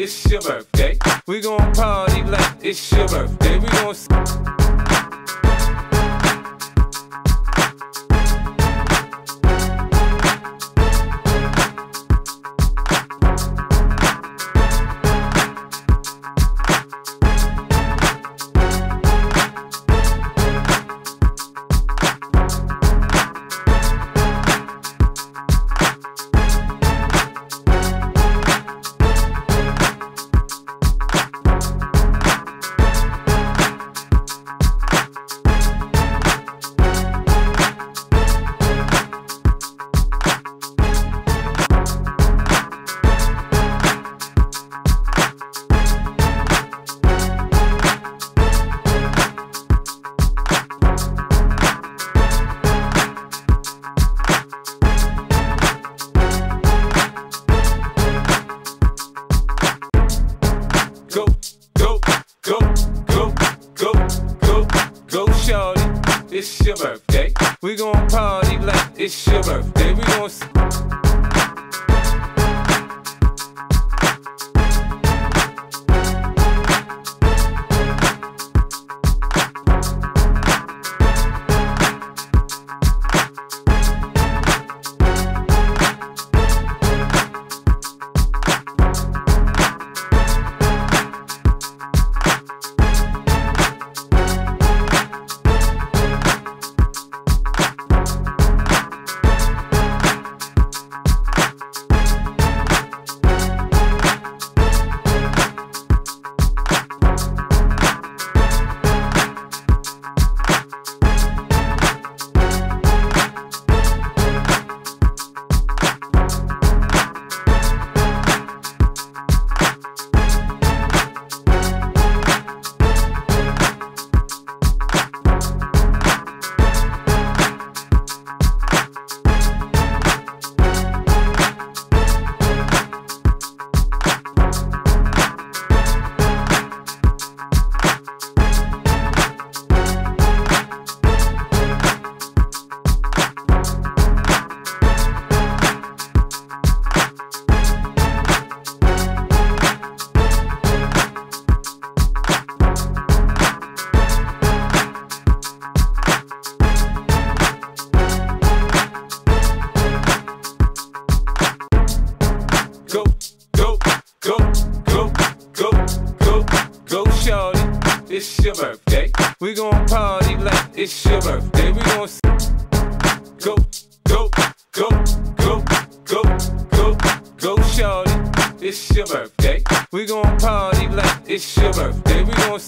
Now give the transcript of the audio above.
it's your birthday. We gon' party like it's your birthday. We gon' go, go, go, go, go, go, shorty. It's your birthday. We gon' party like it's your birthday. We gon' go, go, go, go, go, go, shorty. It's your birthday. We gon' party like it's your birthday. We gon' go, go, go, go, go, go, go, shorty. It's your birthday. We gon' party like it's your birthday. We gon'